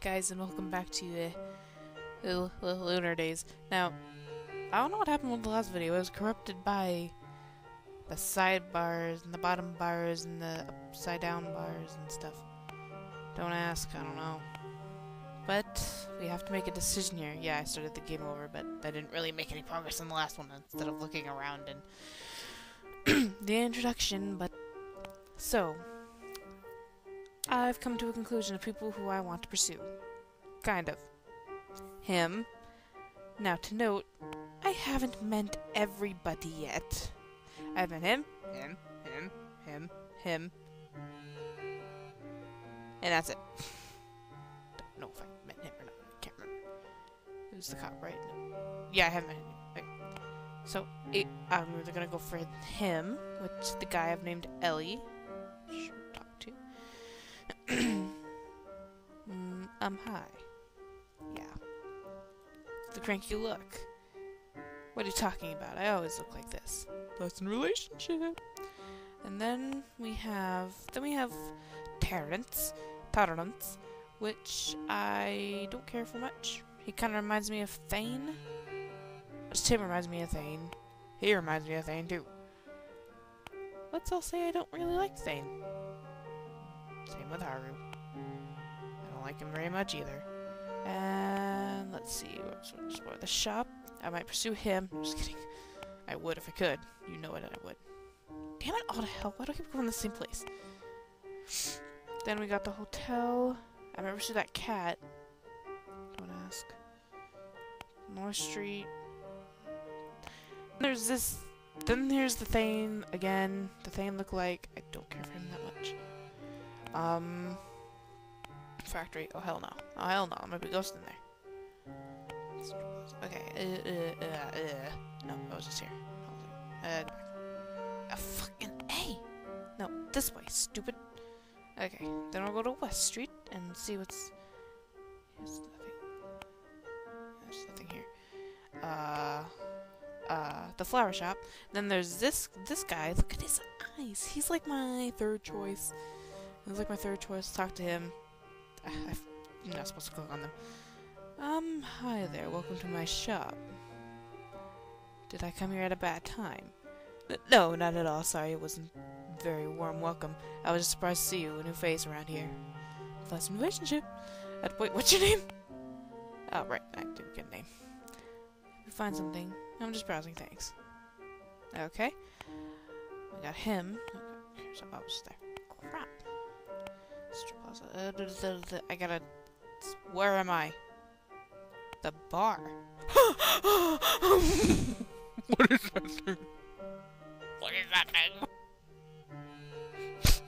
Guys, and welcome back to uh, Lunar Days. Now, I don't know what happened with the last video. It was corrupted by the sidebars and the bottom bars and the upside down bars and stuff. Don't ask, I don't know. But we have to make a decision here. Yeah, I started the game over, but I didn't really make any progress in the last one instead of looking around and the introduction, but so I've come to a conclusion of people who I want to pursue. Kind of. Him. Now, to note, I haven't met everybody yet. I've met him, him, him, him, him, and that's it. Don't know if I met him or not. I can't remember. Who's the cop, right? No. Yeah, I haven't met him. So, it, I'm either gonna go for him, which the guy I've named Ellie. Sure. mm, I'm high. Yeah. The cranky look. What are you talking about? I always look like this. That's in relationship. And then we have then we have Terrence. Terrence, which I don't care for much. He kinda reminds me of Thane. Tim reminds me of Thane. He reminds me of Thane too. Let's all say I don't really like Thane. Same with Haru. I don't like him very much either. And let's see, what's what, the shop. I might pursue him. Just kidding. I would if I could. You know it, I would. Damn it, all to hell. Why do I keep going to the same place? Then we got the hotel. I might pursue that cat. Don't ask. North Street. There's this. Then there's the Thane again. The Thane look like. I don't care for him that much. Um, factory. Oh hell no. Oh hell no. I'm gonna be ghost in there. Okay. Uh, uh, uh, uh. No, I was just here. Uh, a fucking A. No, this way, stupid. Okay. Then I'll go to West Street and see what's. There's nothing. There's nothing here. Uh. Uh, the flower shop. Then there's this this guy. Look at his eyes. He's like my third choice. It was like my third choice. Talk to him. I, I'm not supposed to click on them. Um, hi there. Welcome to my shop. Did I come here at a bad time? N no, not at all. Sorry, it wasn't very warm welcome. I was just surprised to see you, a new face around here. Pleasant relationship. Uh, wait, what's your name? Oh, right. I didn't get a name. We find something. I'm just browsing things. Okay. We got him. Okay, so I was there. Crap. Uh, I gotta. Where am I? The bar. what is that thing? What is that thing?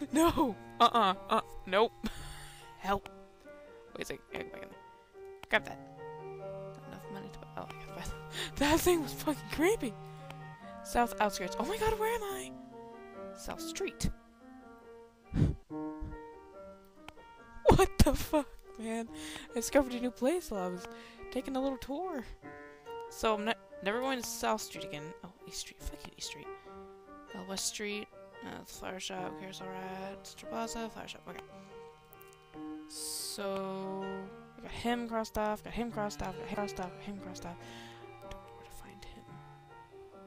no. Uh uh. Uh. Nope. Help. Wait a second. I gotta Grab that. Not enough money to. Oh, I gotta buy that. That thing was fucking creepy. South outskirts. Oh my god, where am I? South Street. What the fuck, man? I discovered a new place while I was taking a little tour. So I'm ne never going to South Street again. Oh, East Street. Fuck you, East Street. Uh, West Street. Uh, the flower shop. Here's alright. Central Plaza. Flower shop. Okay. So I got him crossed off. Got him crossed off. Got him crossed off. Got him crossed off. Don't know where to find him.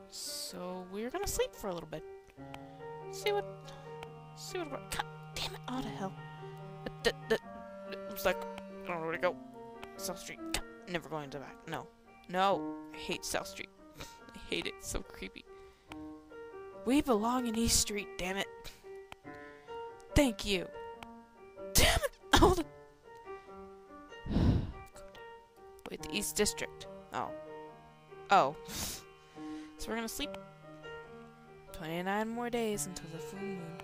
So we're gonna sleep for a little bit. See what. See what. God damn it! All the hell. Was like, oh, I don't know where to go. South Street. Never going to back. No. No. I hate South Street. I hate it. It's so creepy. We belong in East Street, damn it. Thank you. Damn it! Hold it. Wait, the East District. Oh. Oh. So we're gonna sleep 29 more days until the full moon.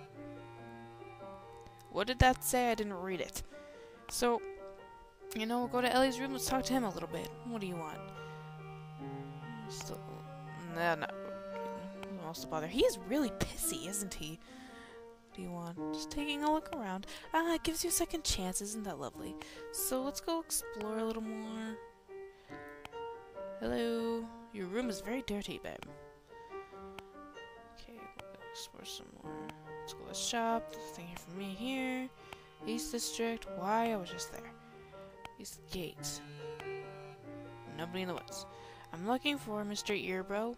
What did that say? I didn't read it. So, you know, go to Ellie's room. Let's talk to him a little bit. What do you want? Still, no, no. Who wants to bother? He is really pissy, isn't he? What do you want? Just taking a look around. Ah, it gives you a second chance. Isn't that lovely? So let's go explore a little more. Hello. Your room is very dirty, babe. Explore some more. Let's go to the shop. There's a thing here for me here. East District. Why? I was just there. East Gate. Nobody in the woods. I'm looking for Mr. Earbro.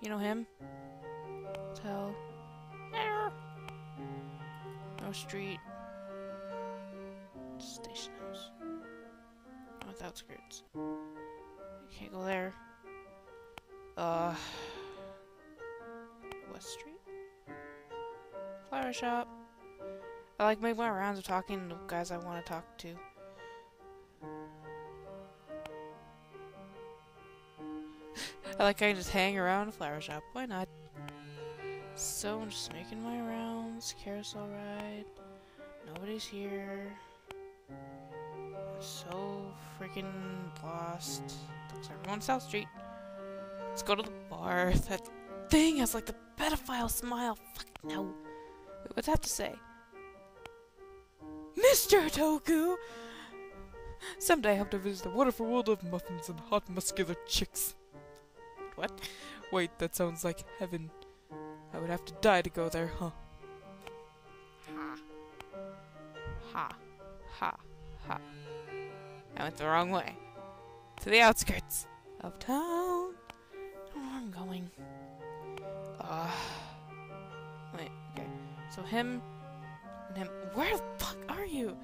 You know him? Tell. No street. Station house. North outskirts. You can't go there. Uh. Street? Flower shop. I like make my rounds of talking to guys I want to talk to. I like I just hang around flower shop. Why not? So I'm just making my rounds. Carousel ride. Nobody's here. I'm so freaking lost. Looks like going South Street. Let's go to the bar. thing has like the pedophile smile. Fuck no. What's that to say? Mr. Toku! Someday I hope to visit the wonderful world of muffins and hot muscular chicks. What? Wait, that sounds like heaven. I would have to die to go there, huh? Ha. Ha. Ha. Ha. I went the wrong way. To the outskirts of town. Him and him. Where the fuck are you?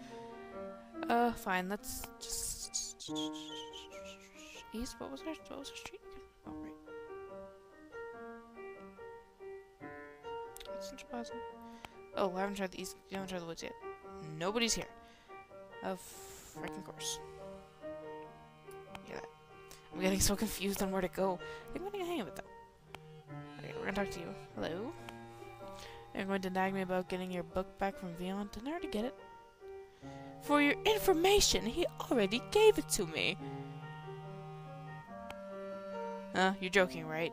Uh, fine. Let's just east. What was our what was our street? Oh, right. Central Plaza. Oh, I haven't tried the east. You haven't tried the woods yet. Nobody's here. Of freaking course. Yeah. I'm getting so confused on where to go. I think I'm getting a hang it though. Okay, we're gonna talk to you. Hello. You're going to nag me about getting your book back from Vion. Didn't I already get it? For your information, he already gave it to me. Huh? you're joking, right?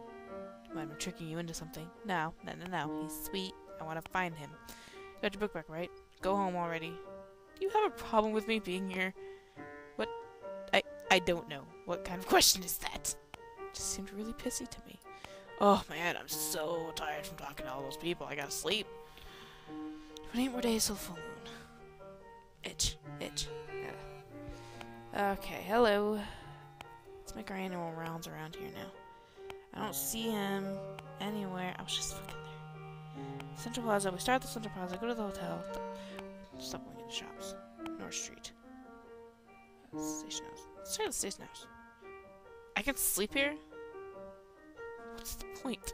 I'm tricking you into something. No, no, no, no. He's sweet. I want to find him. You got your book back, right? Go home already. Do you have a problem with me being here? What? I I don't know. What kind of question is that? Just seemed really pissy to me. Oh man, I'm so tired from talking to all those people. I gotta sleep. 28 more days till full moon. Itch, itch. Yeah. Okay, hello. Let's make our annual rounds around here now. I don't see him anywhere. I was just fucking there. Central Plaza. We start at the Central Plaza. Go to the hotel. Stop going into shops. North Street. Station house. Let's try the station house. I can sleep here? What's the point?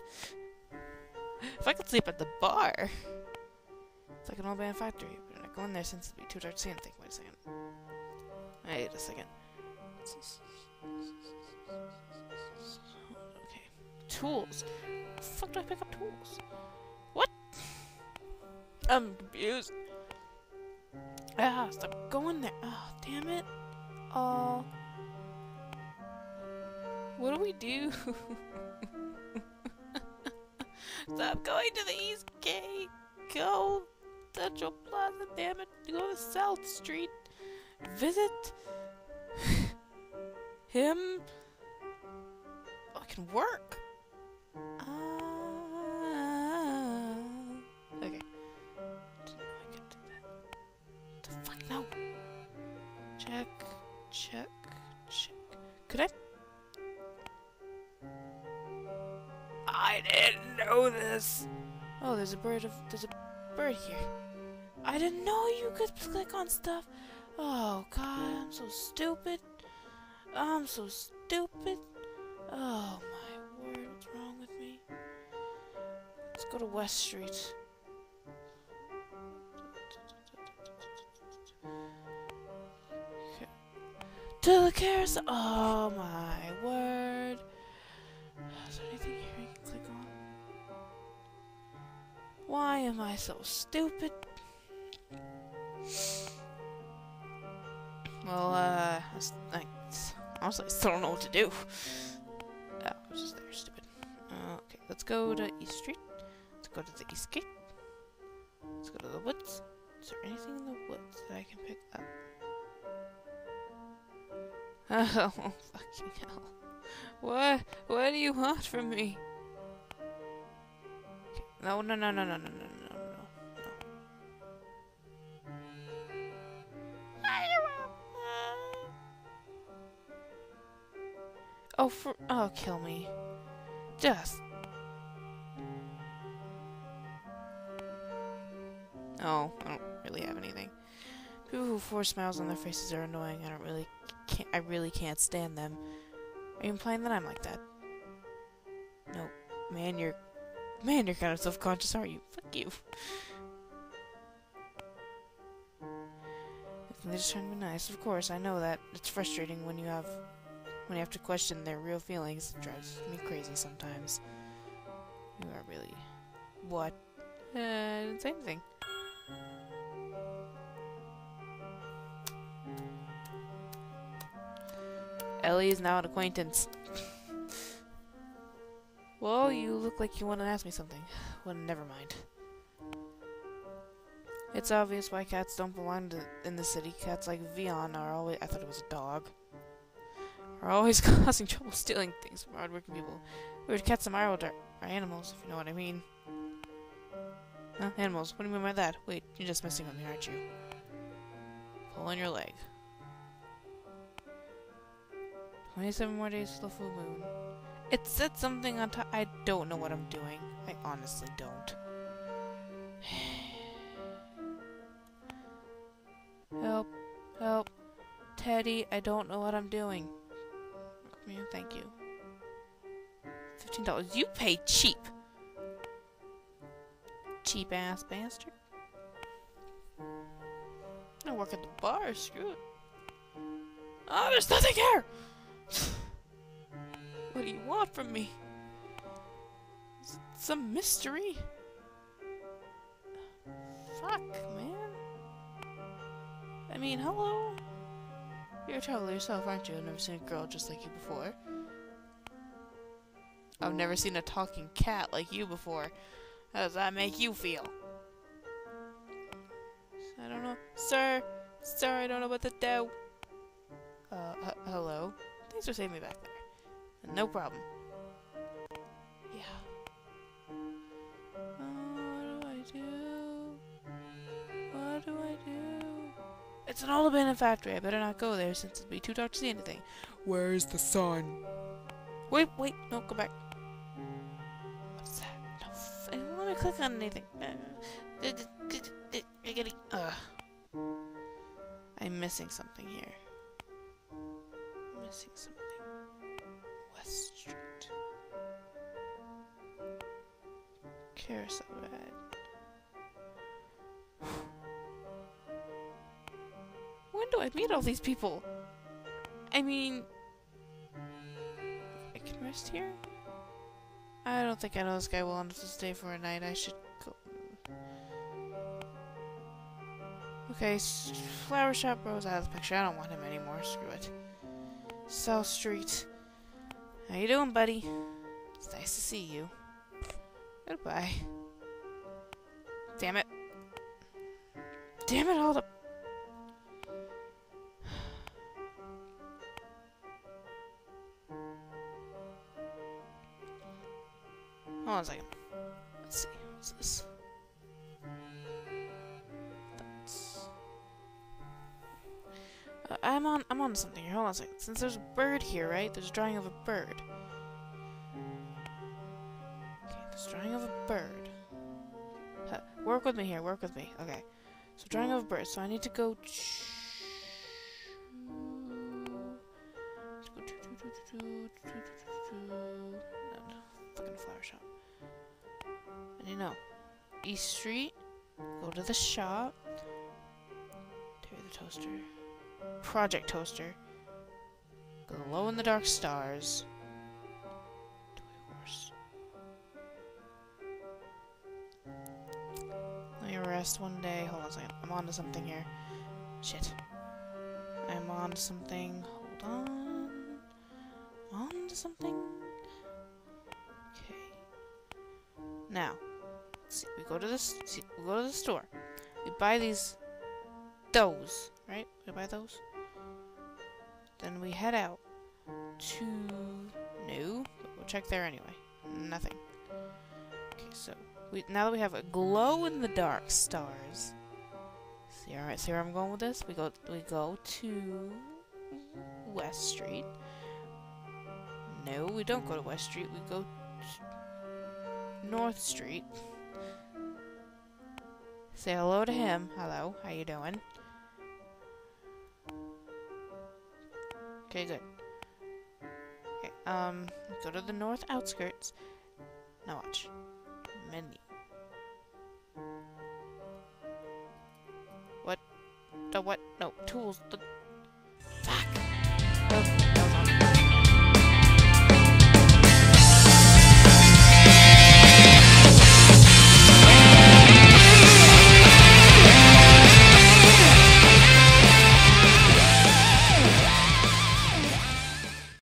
if I could sleep at the bar. It's like an old band factory. But I'm not going there since it'd be too dark to see anything. Wait a second. Wait a second. Okay. Tools. The fuck do I pick up tools? What? I'm confused. Ah, stop going there. Oh, damn it. Oh. What do we do? Stop going to the East Gate. Go Central Plaza, damn it. Go to South Street. Visit him. I can work. I didn't know this. Oh, there's a bird of there's a bird here. I didn't know you could click on stuff. Oh God, I'm so stupid. I'm so stupid. Oh my word, what's wrong with me? Let's go to West Street. To the carousel. Oh my word. Am I so stupid? Well, uh, I, honestly I still don't know what to do. Oh, I was just there, stupid. Uh, okay, let's go to East Street. Let's go to the East Gate. Let's go to the woods. Is there anything in the woods that I can pick up? Oh, fucking hell. What? What do you want from me? No, no, no, no, no, no, no, no, no. Oh, for, oh, kill me. Just. Oh, I don't really have anything. People who force smiles on their faces are annoying. I don't really, can't, I really can't stand them. Are you implying that I'm like that? Nope. Man, you're man, you're kind of self-conscious, aren't you? Fuck you. They're just trying to be nice. Of course, I know that. It's frustrating when you have when you have to question their real feelings. It drives me crazy sometimes. You are really what? Uh, say anything. Ellie is now an acquaintance. Well, you look like you want to ask me something. Well, never mind. It's obvious why cats don't belong to, in the city. Cats like Vion are always- I thought it was a dog. Are always causing trouble stealing things from hardworking people. Weird cats and Mario are, are animals, if you know what I mean. Huh? Animals? What do you mean by that? Wait, you're just messing with me, aren't you? Pull on your leg. 27 more days to the full moon. It said something on top. I don't know what I'm doing. I honestly don't. Help. Help. Teddy, I don't know what I'm doing. Thank you. $15. You pay cheap. Cheap ass bastard. I work at the bar, screw it. Oh, there's nothing here! What do you want from me? Is it some mystery? Fuck, man. I mean, hello? You're a traveler yourself, aren't you? I've never seen a girl just like you before. I've never seen a talking cat like you before. How does that make you feel? I don't know. Sir! Sir, I don't know what to do. Uh, hello? Thanks for saving me back there. No problem. Yeah. Oh, what do I do? What do I do? It's an old abandoned factory. I better not go there since it'd be too dark to see anything. Where's the sun? Wait, wait, no, go back. What's that? No, f- I don't want to click on anything. Uh, You're getting. Ugh. I'm missing something here. I'm missing something. Carousel ride. When do I meet all these people? I mean, I can rest here? I don't think I know this guy well enough to stay for a night. I should go. Okay, flower shop rose out of the picture. I don't want him anymore. Screw it. South Street. How you doing, buddy? It's nice to see you. Goodbye. Damn it. Damn it, hold up. Hold on a second. Let's see. What's this? Uh, I'm on. I'm on something here. Hold on a second. Since there's a bird here, right? There's a drawing of a bird. It's drawing of a bird. Huh. Work with me here, work with me. Okay. So drawing of a bird, so I need to go... Fucking flower shop. I don't know. East Street. Go to the shop. Terry the Toaster. Project Toaster. Glow in the Dark Stars. Rest one day. Hold on a second. I'm on to something here. Shit. I'm on to something. Hold on. On to something. Okay. Now, let's see, we go to this. We go to the store. We buy these. Those, right? We buy those. Then we head out to. No, we'll check there anyway. Nothing. Okay, so we now that we have a glow in the dark stars. See, all right. See where I'm going with this? We go. We go to West Street. No, we don't go to West Street. We go North Street. Say hello to him. Hello, how you doing? Okay, good. Okay, um, go to the north outskirts. Now watch. Menu. What? The what? No, tools. The. Fuck!